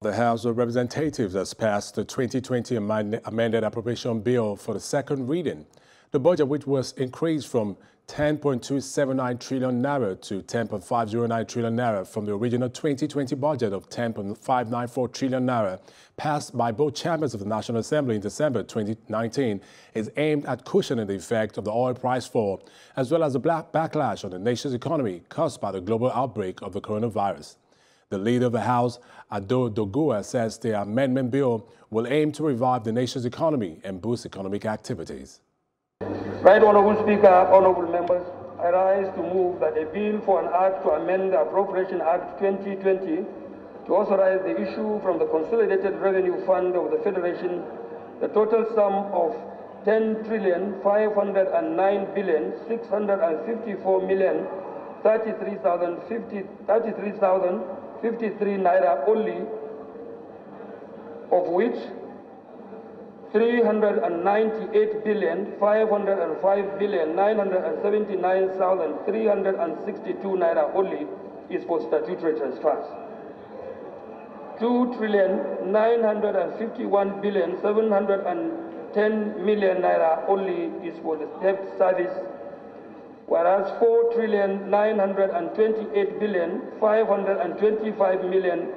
The House of Representatives has passed the 2020 amended appropriation bill for the second reading. The budget, which was increased from 10.279 trillion naira to 10.509 trillion naira from the original 2020 budget of 10.594 trillion naira, passed by both chambers of the National Assembly in December 2019, is aimed at cushioning the effect of the oil price fall, as well as the backlash on the nation's economy caused by the global outbreak of the coronavirus. The leader of the House, Ado Doguwa, says the amendment bill will aim to revive the nation's economy and boost economic activities. Right Honorable Speaker, Honorable Members, I rise to move that a bill for an act to amend the Appropriation Act 2020 to authorize the issue from the Consolidated Revenue Fund of the Federation the total sum of 10 trillion 509 billion 654 million 33,000 53 naira only, of which 398 billion 505 billion 979,362 naira only is for statutory transfers. 2 trillion 951 billion 710 million naira only is for the debt service whereas 4 trillion 928 billion 525 million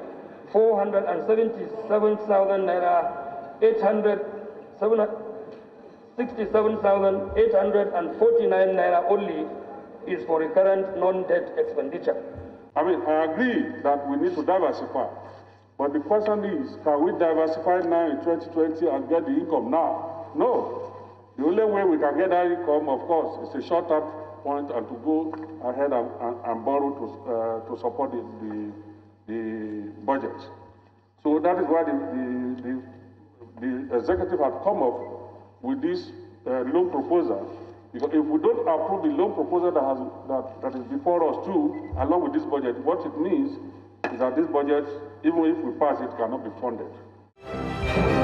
477,000 naira 867,849 naira only is for recurrent non-debt expenditure. I mean, I agree that we need to diversify. But the question is, can we diversify now in 2020 and get the income now? No. The only way we can get that income, of course, is a short-term point and to go ahead and, and, and borrow to, uh, to support the, the, the, budget. So that is why the, the, the, executive had come up with this uh, loan proposal. Because if we don't approve the loan proposal that, has, that, that is before us too, along with this budget, what it means is that this budget, even if we pass it, cannot be funded.